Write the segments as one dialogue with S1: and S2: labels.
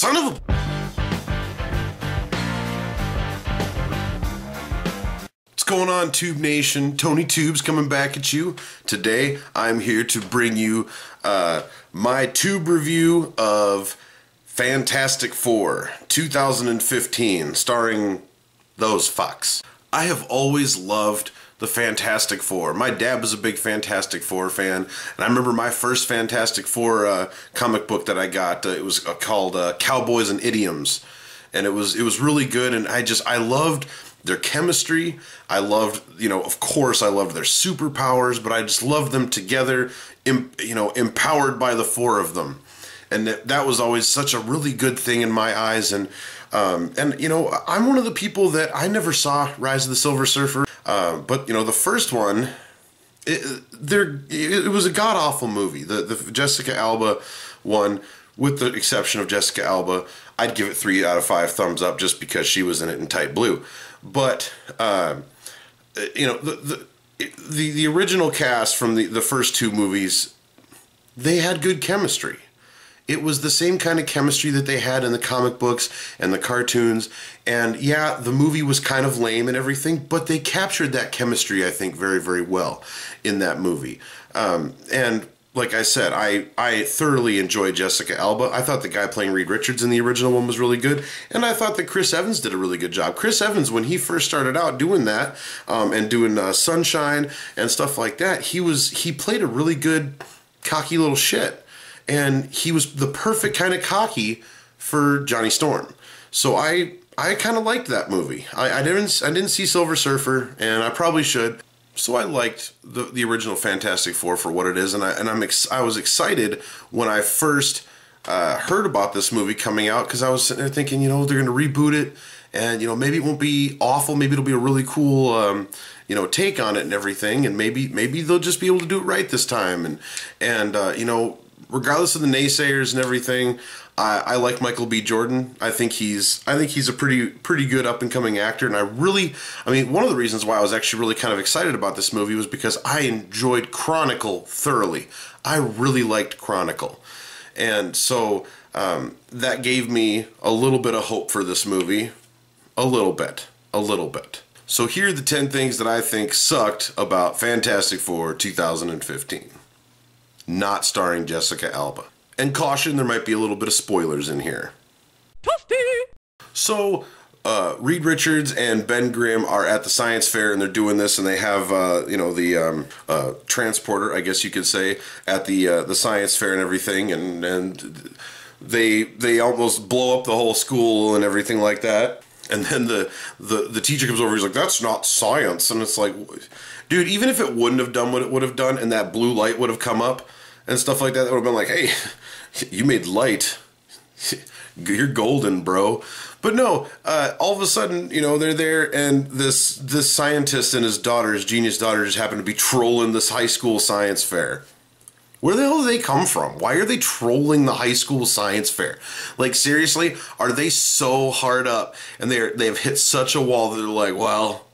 S1: Son of a. What's going on, Tube Nation? Tony Tubes coming back at you. Today, I'm here to bring you uh, my tube review of Fantastic Four 2015, starring those fucks. I have always loved the Fantastic Four. My dad was a big Fantastic Four fan, and I remember my first Fantastic Four uh, comic book that I got. Uh, it was uh, called uh, Cowboys and Idioms, and it was it was really good. And I just I loved their chemistry. I loved you know of course I loved their superpowers, but I just loved them together. You know empowered by the four of them, and that, that was always such a really good thing in my eyes. And um, and you know I'm one of the people that I never saw Rise of the Silver Surfer. Uh, but you know, the first one, it, it, it was a god awful movie. The the Jessica Alba one, with the exception of Jessica Alba, I'd give it three out of five thumbs up just because she was in it in tight blue. But uh, you know, the, the the the original cast from the the first two movies, they had good chemistry it was the same kind of chemistry that they had in the comic books and the cartoons. And yeah, the movie was kind of lame and everything, but they captured that chemistry, I think, very, very well in that movie. Um, and like I said, I, I thoroughly enjoyed Jessica Alba. I thought the guy playing Reed Richards in the original one was really good, and I thought that Chris Evans did a really good job. Chris Evans, when he first started out doing that um, and doing uh, Sunshine and stuff like that, he was he played a really good cocky little shit and he was the perfect kind of cocky for Johnny Storm. So I I kind of liked that movie. I, I didn't I didn't see Silver Surfer, and I probably should. So I liked the the original Fantastic Four for what it is, and I and I'm ex- I was excited when I first uh, heard about this movie coming out because I was sitting there thinking, you know, they're going to reboot it, and you know maybe it won't be awful, maybe it'll be a really cool. Um, you know, take on it and everything, and maybe maybe they'll just be able to do it right this time, and and uh, you know, regardless of the naysayers and everything, I, I, like Michael B. Jordan. I think he's I think he's a pretty pretty good up and coming actor, and I really I mean one of the reasons why I was actually really kind of excited about this movie was because I enjoyed Chronicle thoroughly. I really liked Chronicle, and so um, that gave me a little bit of hope for this movie, a little bit, a little bit. So here are the ten things that I think sucked about Fantastic Four 2015 not starring Jessica Alba. And caution, there might be a little bit of spoilers in here. Toasty! So, uh, Reed Richards and Ben Grimm are at the science fair and they're doing this, and they have uh, you know the um, uh, transporter, I guess you could say, at the uh, the science fair and everything, and and they they almost blow up the whole school and everything like that. And then the the the teacher comes over, he's like, "That's not science," and it's like, dude, even if it wouldn't have done what it would have done, and that blue light would have come up and stuff like that. That would have been like, hey, you made light. You're golden, bro. But no, uh, all of a sudden, you know, they're there, and this this scientist and his daughter, his genius daughter, just happen to be trolling this high school science fair. Where the hell do they come from? Why are they trolling the high school science fair? Like seriously, are they so hard up and they're they've hit such a wall that they're like, well,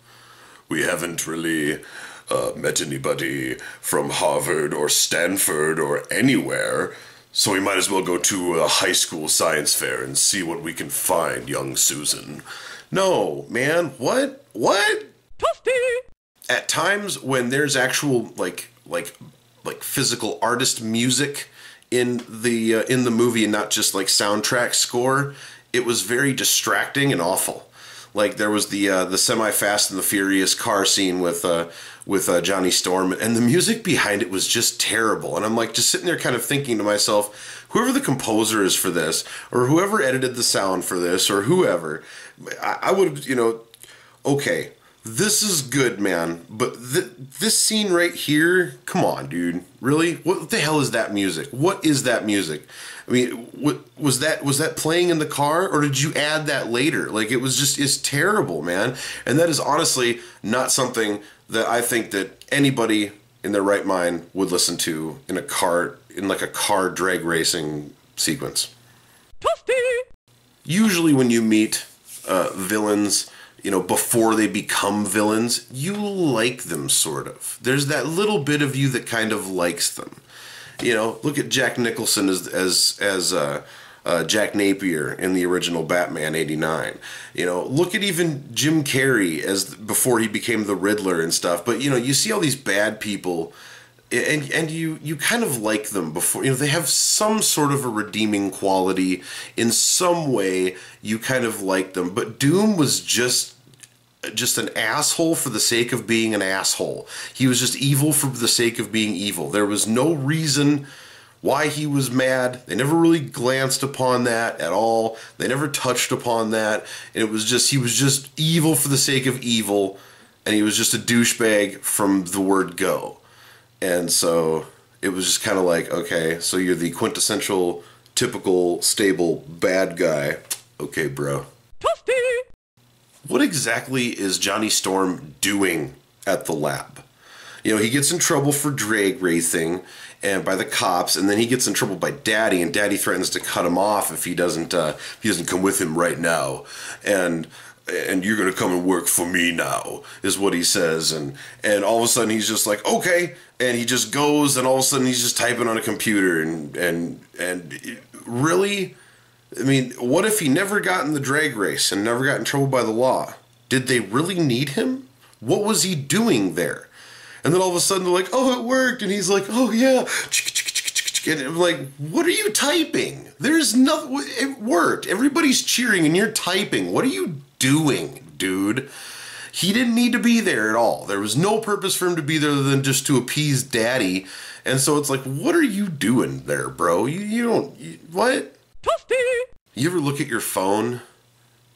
S1: we haven't really uh, met anybody from Harvard or Stanford or anywhere, so we might as well go to a high school science fair and see what we can find, young Susan. No, man, what? What? Toasty! At times when there's actual like like like physical artist music in the uh, in the movie and not just like soundtrack score, it was very distracting and awful. Like there was the uh, the semi Fast and the Furious car scene with uh, with uh, Johnny Storm, and the music behind it was just terrible. And I'm like just sitting there, kind of thinking to myself, whoever the composer is for this, or whoever edited the sound for this, or whoever, I, I would you know, okay, this is good, man. But th- this scene right here, come on, dude. Really? What the hell is that music? What is that music? I mean, what was that? Was that playing in the car, or did you add that later? Like, it was just it's terrible, man. And that is honestly not something that I think that anybody in their right mind would listen to in a car in like a car drag racing sequence. Toasty. Usually, when you meet uh, villains you know, before they become villains, you like them sort of. There's that little bit of you that kind of likes them. You know, look at Jack Nicholson as as as uh, uh, Jack Napier in the original Batman '89. You know, look at even Jim Carrey as before he became the Riddler and stuff. But you know, you see all these bad people and and you you kind of like them before you know they have some sort of a redeeming quality. In some way you kind of like them. But doom was just just an asshole for the sake of being an asshole. He was just evil for the sake of being evil. There was no reason why he was mad. They never really glanced upon that at all. They never touched upon that. And it was just he was just evil for the sake of evil. And he was just a douchebag from the word go and so it was just kind of like, okay, so you're the quintessential, typical, stable bad guy. Okay, bro. What exactly is Johnny Storm doing at the lab? You know, he gets in trouble for drag racing and by the cops, and then he gets in trouble by Daddy, and Daddy threatens to cut him off if he doesn't uh, if he doesn't come with him right now. And and you're gonna come and work for me now is what he says and and all of a sudden he's just like okay and he just goes and all of a sudden he's just typing on a computer and and and really i mean what if he never got in the drag race and never got in trouble by the law did they really need him what was he doing there and then all of a sudden they're like oh it worked and he's like oh yeah and I'm like, what are you typing? There's nothing. It worked. Everybody's cheering and you're typing. What are you doing, dude? He didn't need to be there at all. There was no purpose for him to be there than just to appease daddy. And so it's like, what are you doing there, bro? You, you don't. You, what? Toasty! You ever look at your phone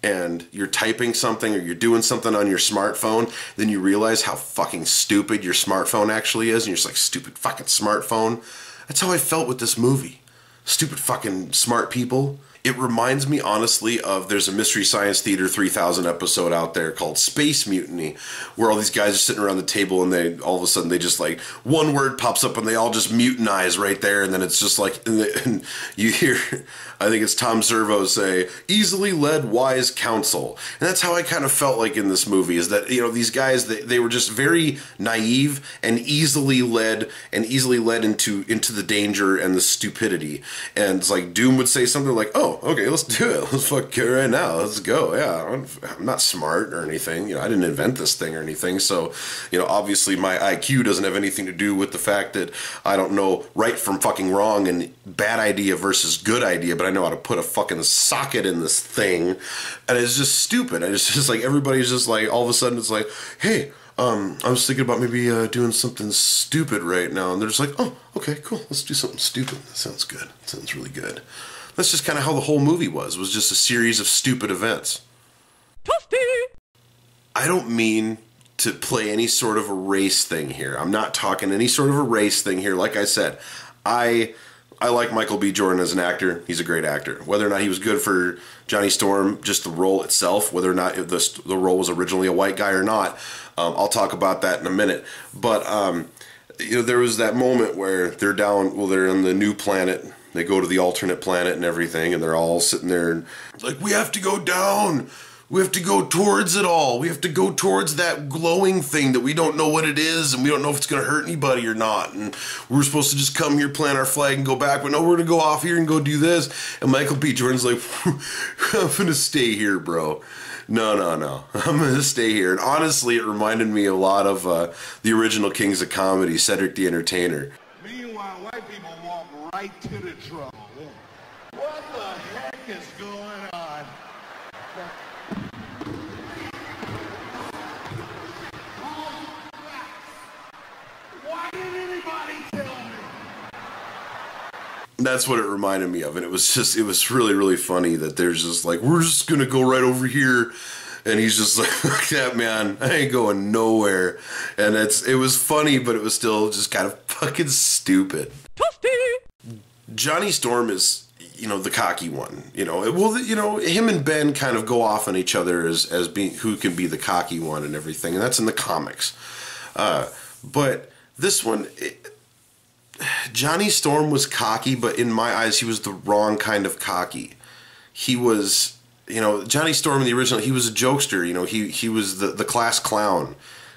S1: and you're typing something or you're doing something on your smartphone, then you realize how fucking stupid your smartphone actually is, and you're just like, stupid fucking smartphone. That's how I felt with this movie. Stupid fucking smart people it reminds me honestly of there's a Mystery Science Theater 3000 episode out there called Space Mutiny, where all these guys are sitting around the table and they all of a sudden they just like one word pops up and they all just mutinize right there, and then it's just like and, and you hear I think it's Tom Servo say easily led wise counsel, and that's how I kind of felt like in this movie is that you know these guys they, they were just very naive and easily led and easily led into into the danger and the stupidity, and it's like Doom would say something like oh oh, okay, let's do it. Let's fuck it right now. Let's go. Yeah, I'm, not smart or anything. You know, I didn't invent this thing or anything. So, you know, obviously my IQ doesn't have anything to do with the fact that I don't know right from fucking wrong and bad idea versus good idea, but I know how to put a fucking socket in this thing. And it's just stupid. And it's just like everybody's just like, all of a sudden it's like, hey, um, I was thinking about maybe uh, doing something stupid right now, and they're just like, "Oh, okay, cool. Let's do something stupid. That sounds good. That sounds really good." That's just kind of how the whole movie was. Was just a series of stupid events. Toasty. I don't mean to play any sort of a race thing here. I'm not talking any sort of a race thing here. Like I said, I I like Michael B. Jordan as an actor. He's a great actor. Whether or not he was good for Johnny Storm, just the role itself, whether or not the, the role was originally a white guy or not, um, I'll talk about that in a minute. But um, you know, there was that moment where they're down. Well, they're on the new planet they go to the alternate planet and everything, and they're all sitting there and like, we have to go down. We have to go towards it all. We have to go towards that glowing thing that we don't know what it is, and we don't know if it's going to hurt anybody or not. And we're supposed to just come here, plant our flag, and go back. But no, we're going to go off here and go do this. And Michael B. Jordan's like, I'm going to stay here, bro. No, no, no. I'm going to stay here. And honestly, it reminded me a lot of uh, the original Kings of Comedy, Cedric the Entertainer. Meanwhile, white people walk right to the trouble. What the heck is going on? Why didn't anybody tell me? That's what it reminded me of, and it was just, it was really, really funny that there's just like, we're just gonna go right over here and he's just like, look that man, I ain't going nowhere. And it's it was funny, but it was still just kind of fucking stupid. Johnny Storm is you know the cocky one you know. Well you know him and ben kind of go off on each other as as being who can be the cocky one and everything and that's in the comics. Uh, but this one it, johnny storm was cocky but in my eyes he was the wrong kind of cocky. He was you know johnny storm in the original he was a jokester you know he he was the the class clown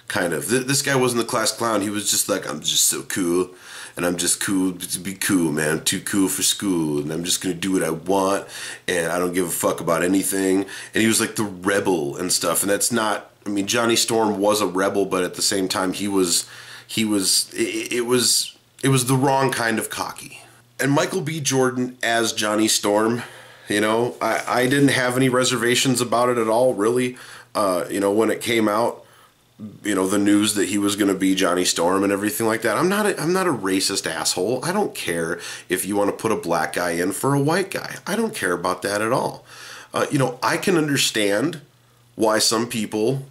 S1: kind of. This guy wasn't the class clown he was just like i'm just so cool and I'm just cool to be cool, man. I'm too cool for school, and I'm just gonna do what I want, and I don't give a fuck about anything. And he was like the rebel and stuff, and that's not. I mean, Johnny Storm was a rebel, but at the same time, he was, he was, it, it was, it was the wrong kind of cocky. And Michael B. Jordan as Johnny Storm, you know, I, I didn't have any reservations about it at all, really. Uh, you know, when it came out, you know the news that he was going to be Johnny Storm and everything like that. I'm not a, I'm not a racist asshole. I don't care if you want to put a black guy in for a white guy. I don't care about that at all. Uh, you know, I can understand why some people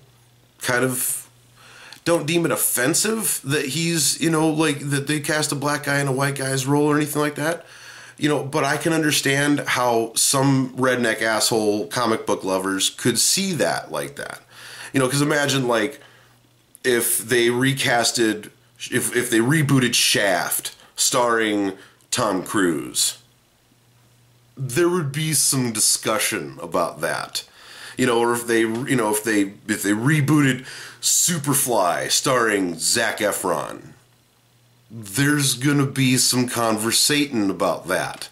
S1: kind of don't deem it offensive that he's, you know, like that they cast a black guy in a white guy's role or anything like that. You know, but I can understand how some redneck asshole comic book lovers could see that like that. You know, because imagine like if they recasted, if if they rebooted Shaft, starring Tom Cruise, there would be some discussion about that. You know, or if they, you know, if they if they rebooted Superfly, starring Zac Efron, there's gonna be some conversation about that.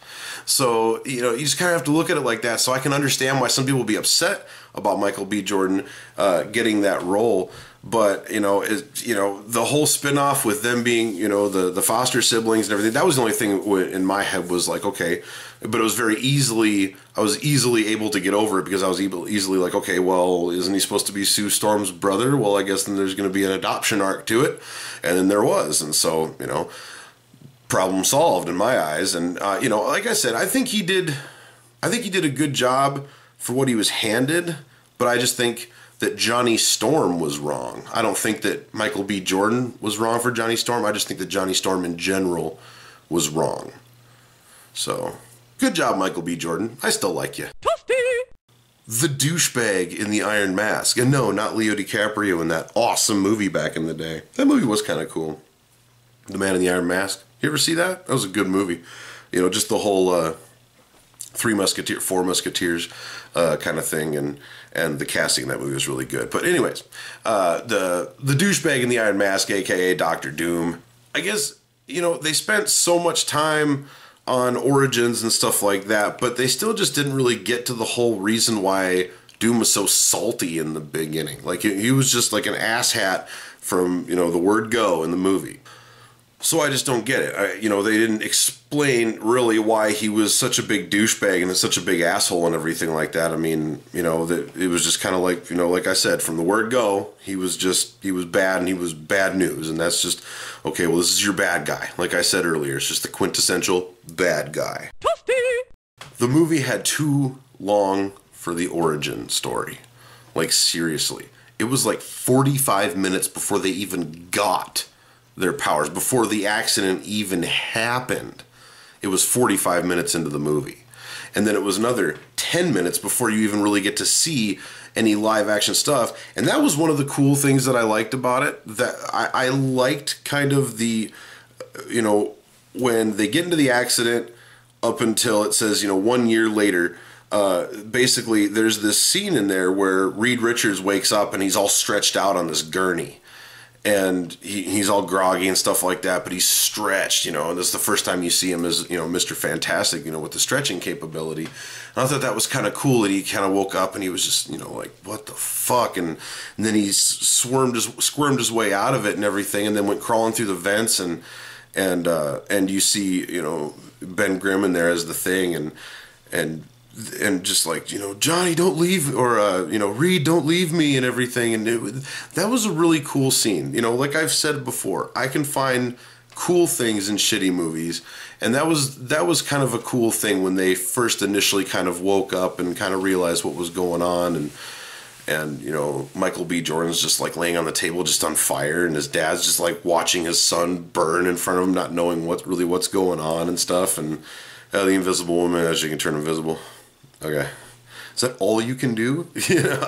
S1: So, you know, you just kind of have to look at it like that. So I can understand why some people will be upset about Michael B. Jordan uh, getting that role but you know it, you know the whole spin-off with them being you know the the foster siblings and everything that was the only thing in my head was like okay. But it was very easily i was easily able to get over it because i was able, easily like okay well isn't he supposed to be sue storm's brother? Well i guess then there's going to be an adoption arc to it. And then there was. And so you know problem solved in my eyes. And uh, you know like i said i think he did i think he did a good job for what he was handed. But i just think that Johnny Storm was wrong. I don't think that Michael B. Jordan was wrong for Johnny Storm. I just think that Johnny Storm in general was wrong. So, good job, Michael B. Jordan. I still like you. Toasty! The douchebag in the Iron Mask. And no, not Leo DiCaprio in that awesome movie back in the day. That movie was kind of cool. The Man in the Iron Mask. You ever see that? That was a good movie. You know, just the whole uh, Three Musketeers, Four Musketeers uh, kind of thing. And and the casting in that movie was really good. But anyways, uh, the the douchebag in the Iron Mask, aka Doctor Doom. I guess you know they spent so much time on origins and stuff like that, but they still just didn't really get to the whole reason why Doom was so salty in the beginning. Like he was just like an asshat from you know the word go in the movie. So I just don't get it. I, you know, they didn't explain really why he was such a big douchebag and such a big asshole and everything like that. I mean, you know, that it was just kind of like, you know, like I said, from the word go, he was just he was bad and he was bad news, and that's just okay. Well, this is your bad guy. Like I said earlier, it's just the quintessential bad guy. Toasty. The movie had too long for the origin story. Like seriously, it was like 45 minutes before they even got their powers before the accident even happened. It was 45 minutes into the movie. And then it was another 10 minutes before you even really get to see any live action stuff. And that was one of the cool things that I liked about it. That I, I liked kind of the, you know, when they get into the accident up until it says, you know, one year later, uh, basically there's this scene in there where Reed Richards wakes up and he's all stretched out on this gurney and he, he's all groggy and stuff like that, but he's stretched, you know, and this is the first time you see him as, you know, Mr. Fantastic, you know, with the stretching capability. And I thought that was kind of cool that he kind of woke up and he was just, you know, like, what the fuck? And, and then he squirmed his, squirmed his way out of it and everything and then went crawling through the vents and, and, uh, and you see, you know, Ben Grimm in there as the thing and, and and just like you know johnny don't leave or uh, you know reed don't leave me and everything and it, that was a really cool scene. You know like i've said before i can find cool things in shitty movies and that was that was kind of a cool thing when they first initially kind of woke up and kind of realized what was going on and and you know michael b. Jordan's just like laying on the table just on fire and his dad's just like watching his son burn in front of him not knowing what really what's going on and stuff and uh, the invisible woman as she can turn invisible Okay. Is that all you can do?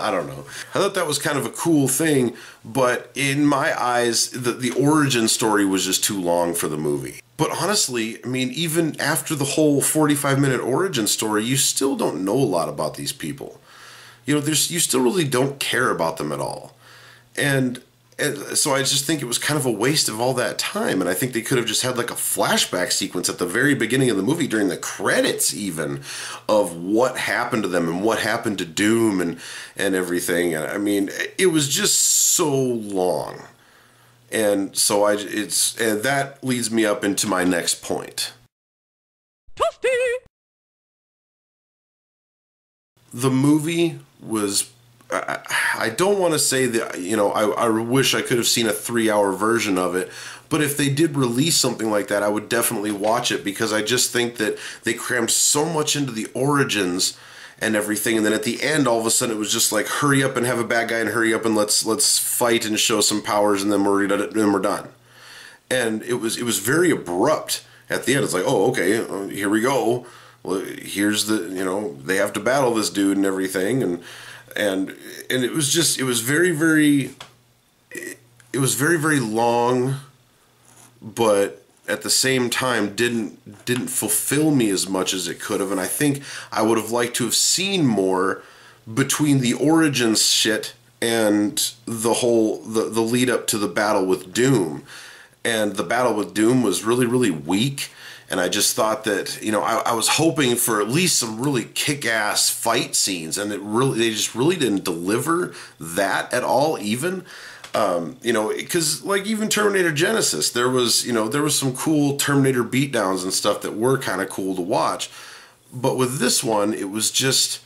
S1: I don't know. I thought that was kind of a cool thing, but in my eyes, the, the origin story was just too long for the movie. But honestly, I mean, even after the whole 45 minute origin story, you still don't know a lot about these people. You know, there's you still really don't care about them at all. And so I just think it was kind of a waste of all that time, and I think they could have just had like a flashback sequence at the very beginning of the movie during the credits, even of what happened to them and what happened to Doom and and everything. And I mean, it was just so long, and so I it's and that leads me up into my next point. Toasty. The movie was I, don't want to say that you know I, I wish I could have seen a three hour version of it but if they did release something like that I would definitely watch it because I just think that they crammed so much into the origins and everything and then at the end all of a sudden it was just like hurry up and have a bad guy and hurry up and let's let's fight and show some powers and then we're then we're done. And it was it was very abrupt at the end. It's like oh okay uh, here we go. Well here's the you know they have to battle this dude and everything and and and it was just it was very very it was very very long but at the same time didn't didn't fulfill me as much as it could have and I think I would have liked to have seen more between the origins shit and the whole the the lead up to the battle with Doom. And the battle with Doom was really really weak and I just thought that you know I, I was hoping for at least some really kick-ass fight scenes, and it really they just really didn't deliver that at all. Even. Um, you know because like even Terminator Genisys, there was you know there was some cool Terminator beatdowns and stuff that were kind of cool to watch, but with this one it was just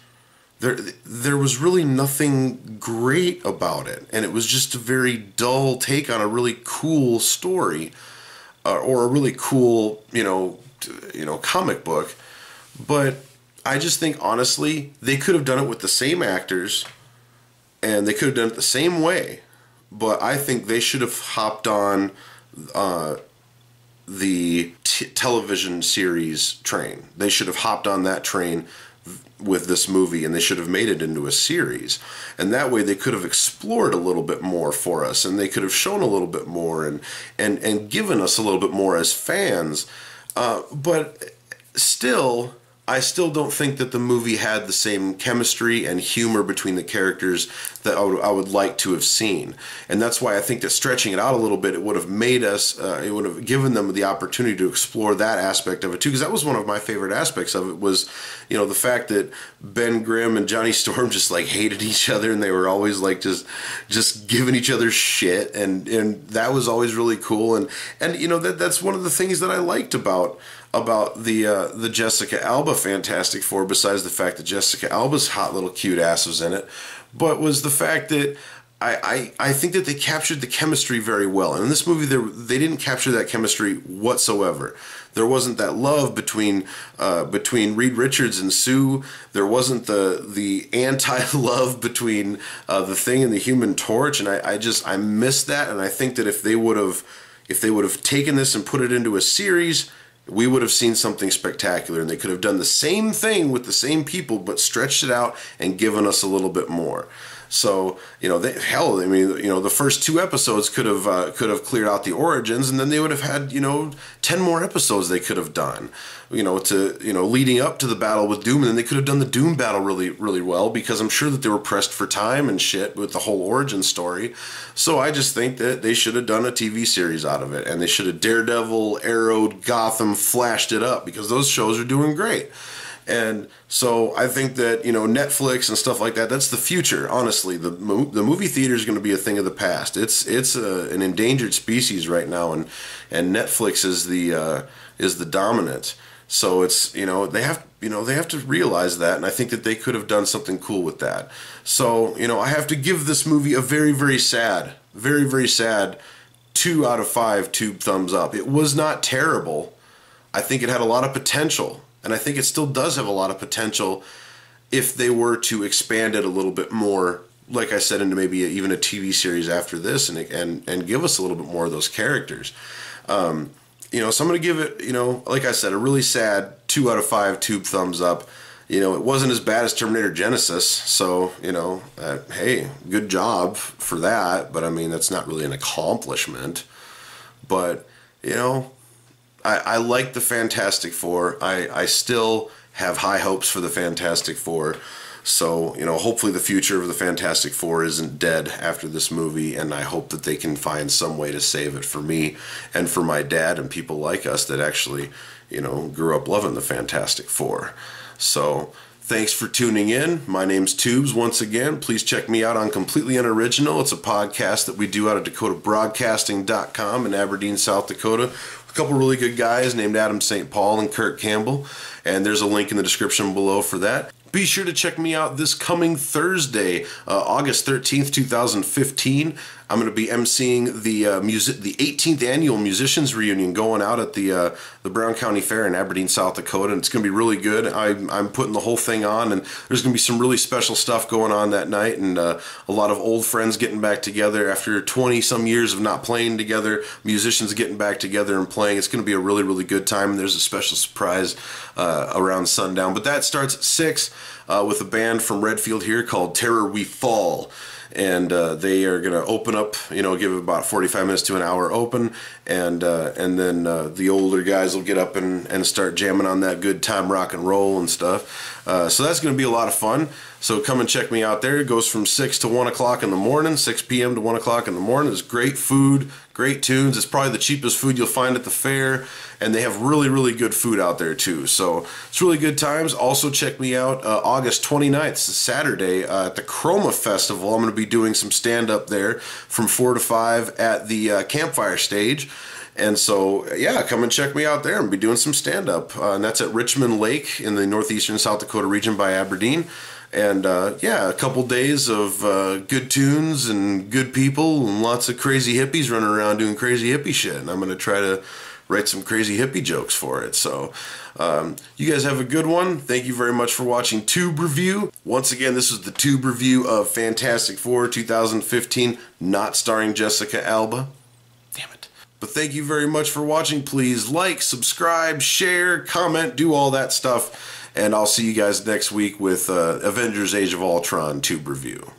S1: there there was really nothing great about it. And it was just a very dull take on a really cool story uh, or a really cool, you know, you know, comic book. But I just think honestly, they could have done it with the same actors, and they could have done it the same way. But I think they should have hopped on uh, the television series train. They should have hopped on that train with this movie and they should have made it into a series. And that way they could have explored a little bit more for us and they could have shown a little bit more and and and given us a little bit more as fans. Uh, but still I still don't think that the movie had the same chemistry and humor between the characters that I would, I would like to have seen. And that's why I think that stretching it out a little bit, it would have made us, uh, it would have given them the opportunity to explore that aspect of it too. Because that was one of my favorite aspects of it was, you know, the fact that Ben Grimm and Johnny Storm just like hated each other and they were always like just, just giving each other shit. And, and that was always really cool. And, and, you know, that, that's one of the things that I liked about, about the uh, the Jessica Alba Fantastic Four, besides the fact that Jessica Alba's hot little cute ass was in it, but was the fact that I, I, I think that they captured the chemistry very well. And in this movie, they, they didn't capture that chemistry whatsoever. There wasn't that love between uh, between Reed Richards and Sue. There wasn't the the anti love between uh, the Thing and the Human Torch. And I, I just I missed that. And I think that if they would have if they would have taken this and put it into a series we would have seen something spectacular and they could have done the same thing with the same people but stretched it out and given us a little bit more so you know, they, hell, I mean, you know, the first two episodes could have uh, could have cleared out the origins, and then they would have had you know ten more episodes they could have done, you know, to you know leading up to the battle with Doom, and then they could have done the Doom battle really really well because I'm sure that they were pressed for time and shit with the whole origin story. So I just think that they should have done a TV series out of it, and they should have Daredevil, Arrowed, Gotham, flashed it up because those shows are doing great. And so I think that you know Netflix and stuff like that. That's the future. Honestly, the the movie theater is going to be a thing of the past. It's it's a, an endangered species right now, and and Netflix is the uh, is the dominant. So it's you know they have you know they have to realize that, and I think that they could have done something cool with that. So you know I have to give this movie a very very sad, very very sad two out of five tube thumbs up. It was not terrible. I think it had a lot of potential and I think it still does have a lot of potential if they were to expand it a little bit more, like I said, into maybe a, even a TV series after this, and and and give us a little bit more of those characters. Um, you know, so I'm gonna give it, you know, like I said, a really sad two out of five tube thumbs up. You know, it wasn't as bad as Terminator Genisys, so you know, uh, hey, good job for that. But I mean, that's not really an accomplishment. But you know, I, I like the Fantastic Four. I, I still have high hopes for the Fantastic Four. So, you know, hopefully the future of the Fantastic Four isn't dead after this movie, and I hope that they can find some way to save it for me and for my dad and people like us that actually, you know, grew up loving the Fantastic Four. So, Thanks for tuning in. My name's Tubes once again. Please check me out on Completely Unoriginal. It's a podcast that we do out of DakotaBroadcasting.com in Aberdeen, South Dakota. Couple really good guys named Adam St. Paul and Kurt Campbell. And there's a link in the description below for that. Be sure to check me out this coming Thursday, uh, August 13th, 2015. I'm going to be emceeing the uh, music, the 18th annual musicians reunion going out at the uh, the Brown County Fair in Aberdeen, South Dakota, and it's going to be really good. I'm, I'm putting the whole thing on, and there's going to be some really special stuff going on that night, and uh, a lot of old friends getting back together after 20 some years of not playing together. Musicians getting back together and playing. It's going to be a really really good time, and there's a special surprise uh, around sundown. But that starts at six uh, with a band from Redfield here called Terror We Fall and uh, they are going to open up. You know, give about 45 minutes to an hour open, and uh, and then uh, the older guys will get up and, and start jamming on that good time rock and roll and stuff. Uh, so that's going to be a lot of fun. So come and check me out there. It goes from 6 to 1 o'clock in the morning, 6 p.m. to 1 o'clock in the morning. It's great food, great tunes. It's probably the cheapest food you'll find at the fair. And they have really, really good food out there too. So it's really good times. Also, check me out uh, August 29th, Saturday, uh, at the Chroma Festival. I'm going to be doing some stand up there from 4 to 5 at the uh, campfire stage. And so, yeah, come and check me out there and be doing some stand up. Uh, and that's at Richmond Lake in the northeastern South Dakota region by Aberdeen. And uh, yeah, a couple days of uh, good tunes and good people and lots of crazy hippies running around doing crazy hippie shit. And I'm going to try to write some crazy hippie jokes for it. So, um, you guys have a good one. Thank you very much for watching Tube Review. Once again, this is the Tube Review of Fantastic Four 2015, not starring Jessica Alba. But thank you very much for watching. Please like, subscribe, share, comment, do all that stuff. And I'll see you guys next week with uh, Avengers Age of Ultron
S2: Tube Review.